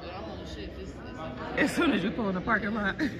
but I shit this. As soon as you pull in the parking lot.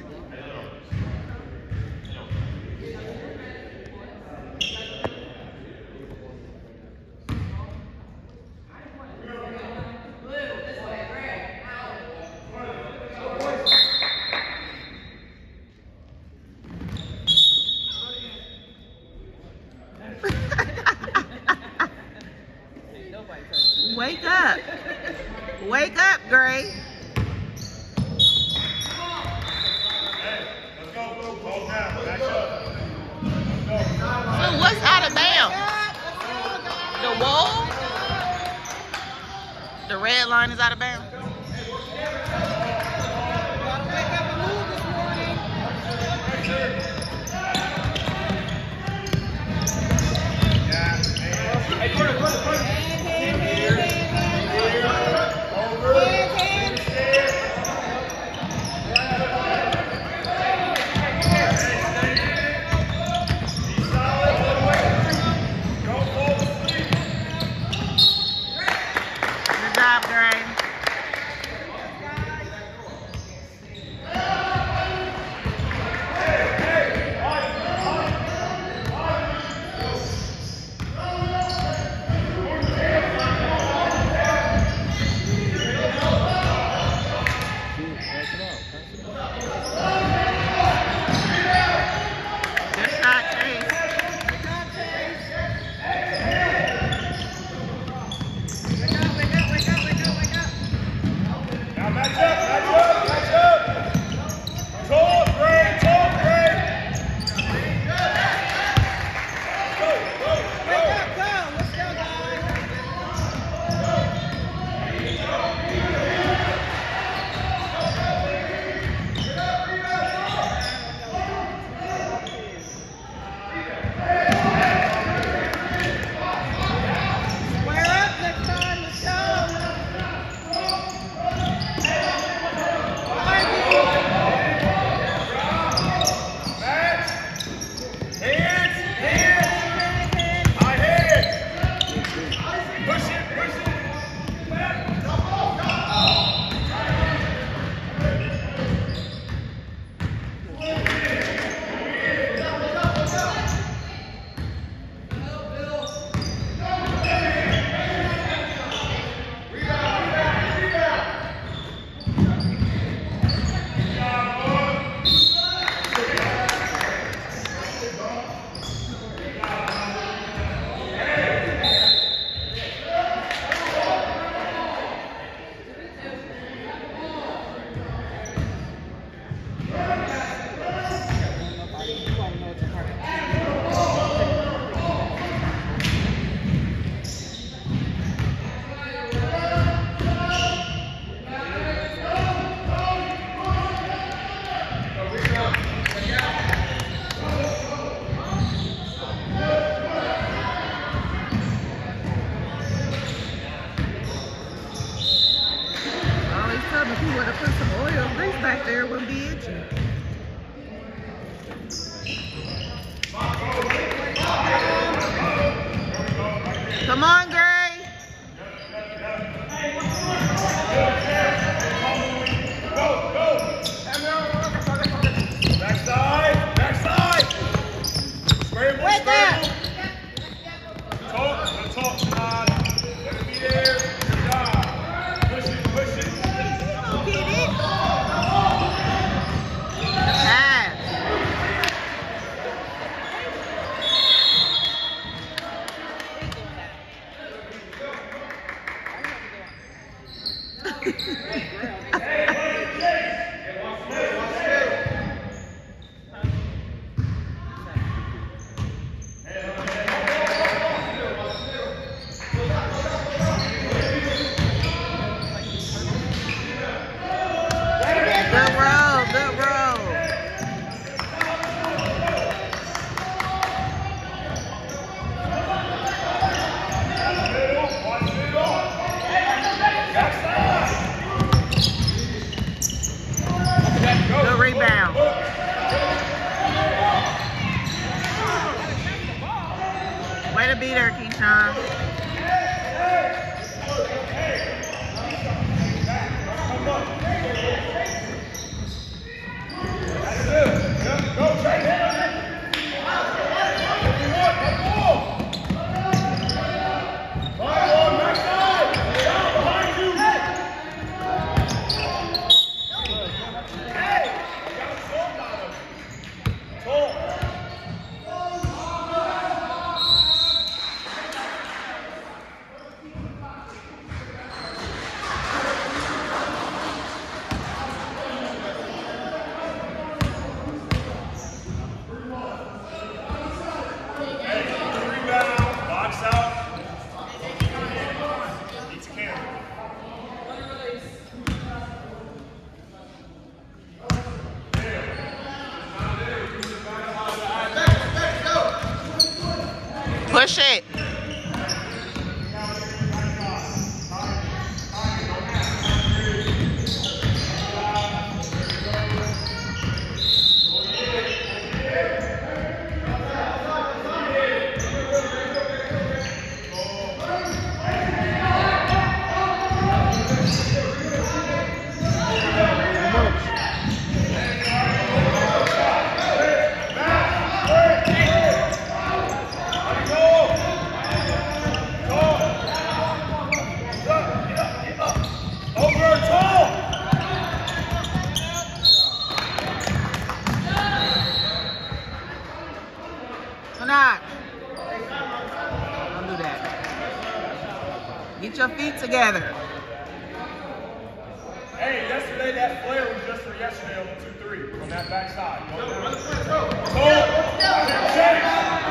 for yesterday on the 2-3 on that backside. Go, go, go. go. go. go. go. go. go.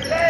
Hey, hey.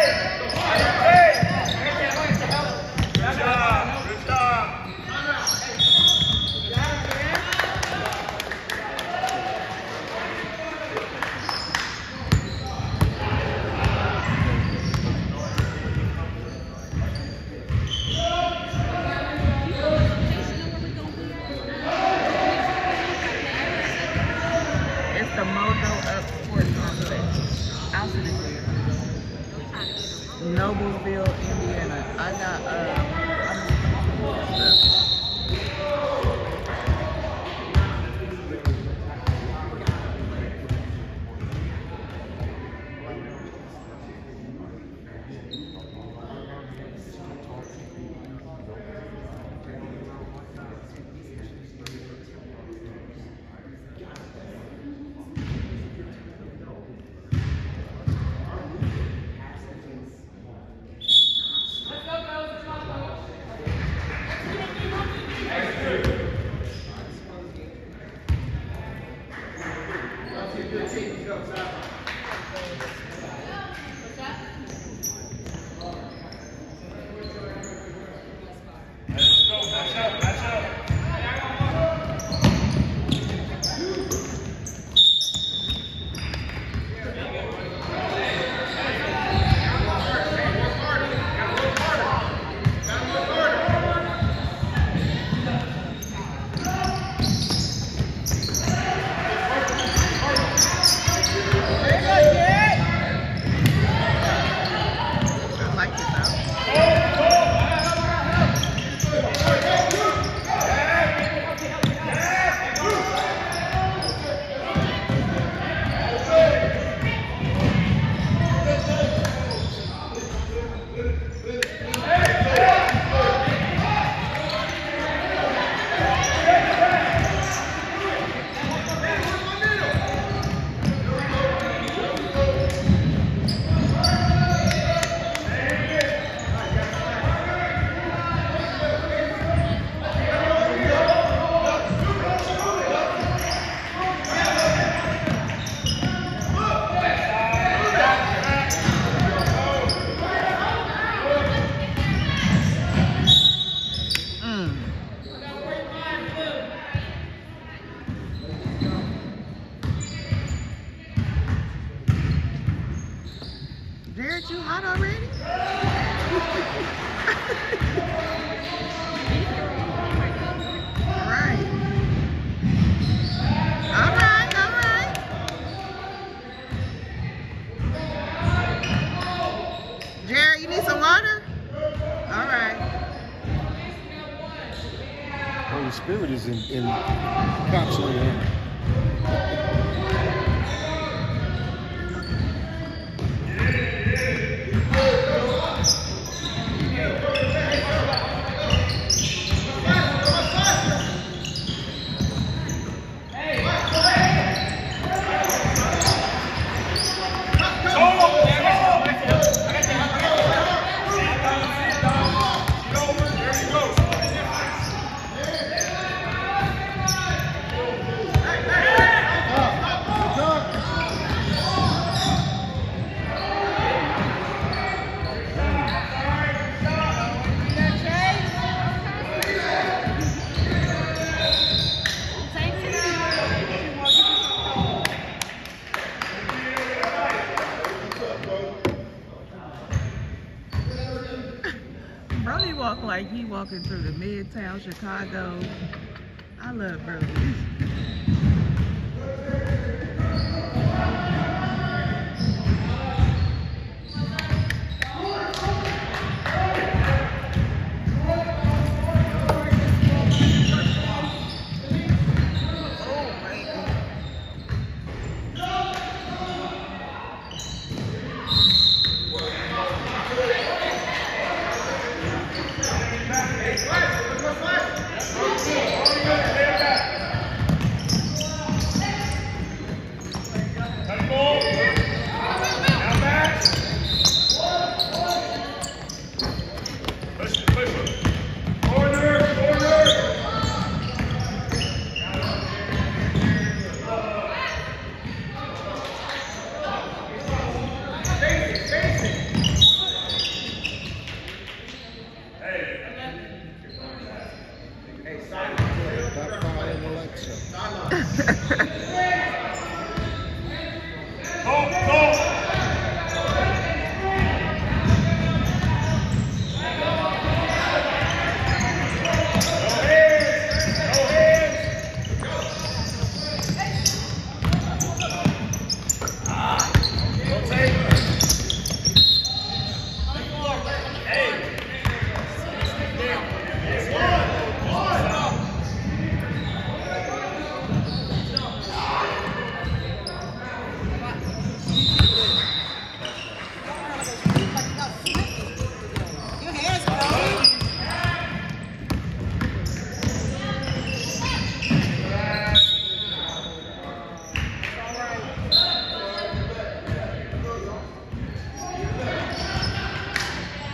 Jared, you need some water? All right. Holy Spirit is in, in encapsulated. Walking through the midtown Chicago. I love Brody.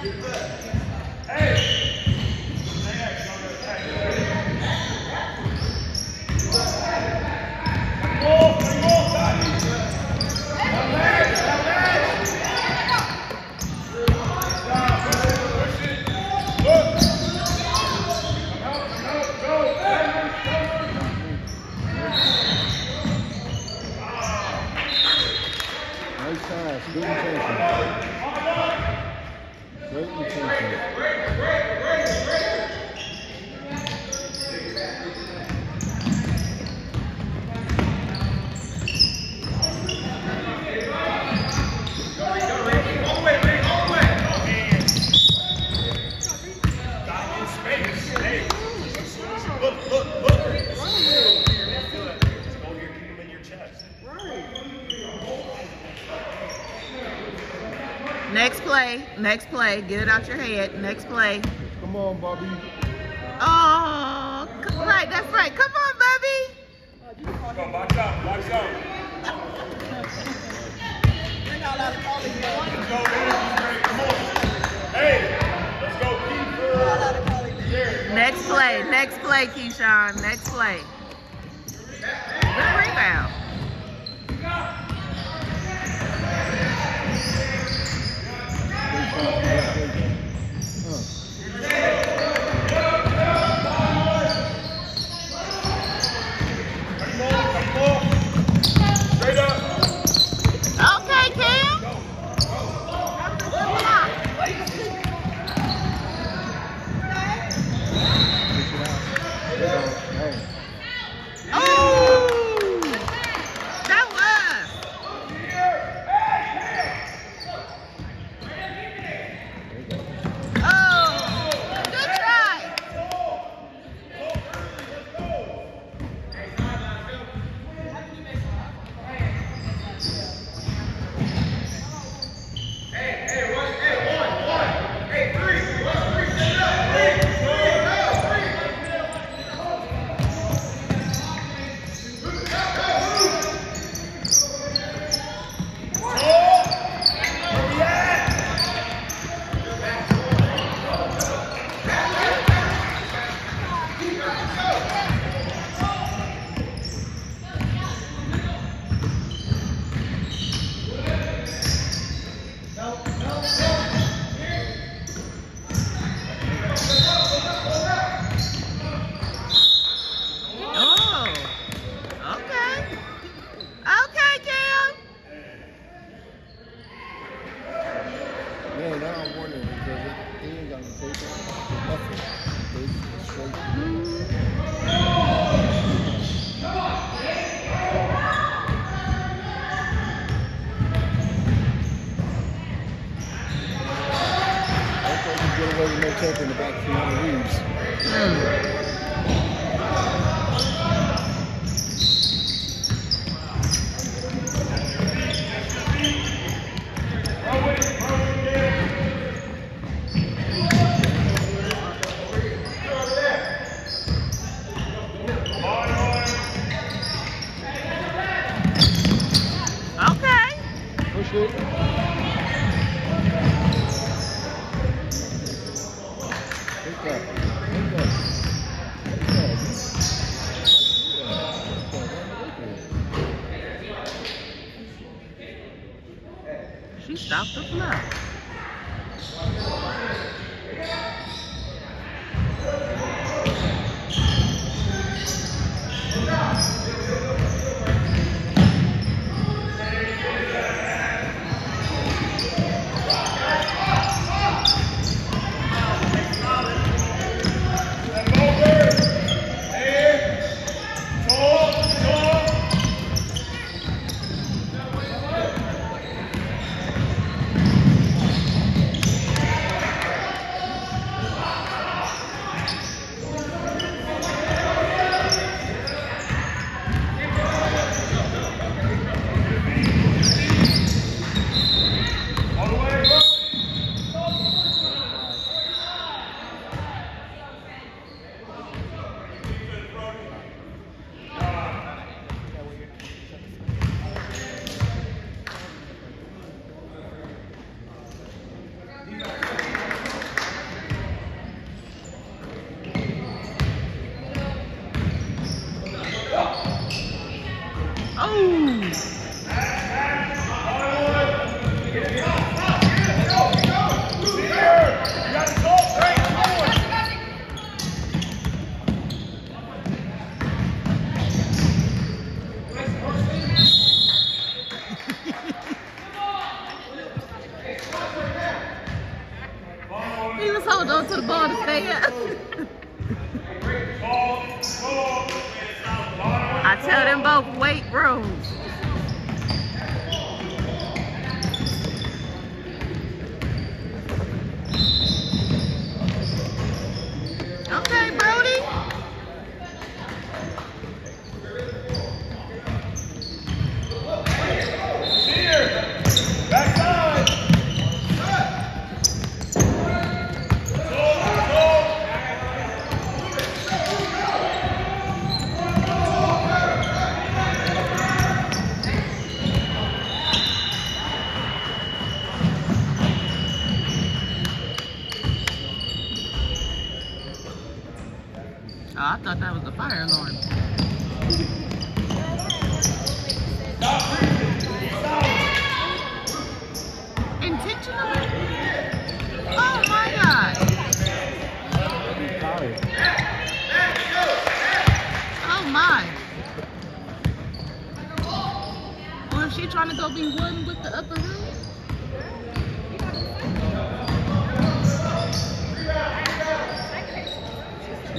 Obrigado. Next play. Get it out your head. Next play. Come on, Bobby. Oh, right, that's right. Come on, Bubby. Go, box out, box out. Let's go, man. Come on. Hey, let's go, keep Next play, next play, Keyshawn. Next play. Amém. She stopped the flow.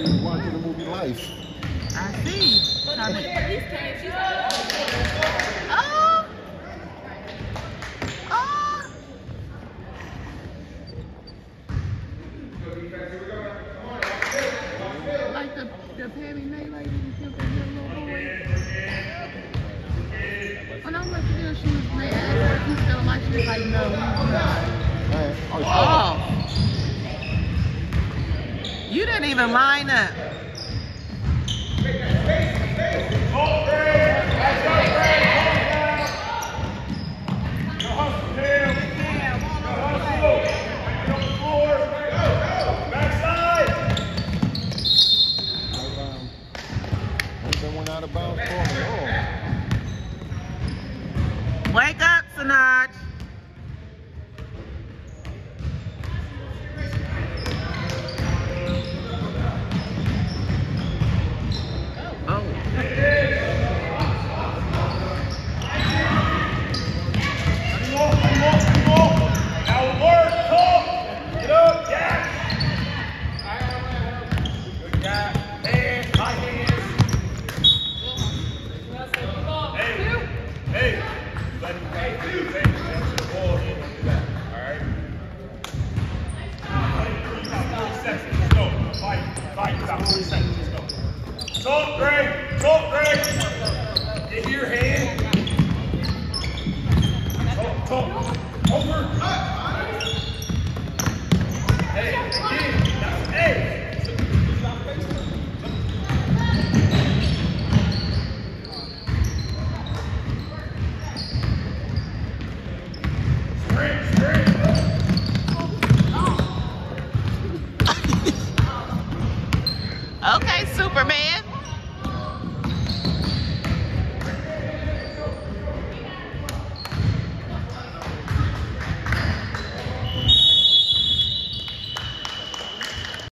the movie Life. I see. Talk, Greg. Talk, Greg.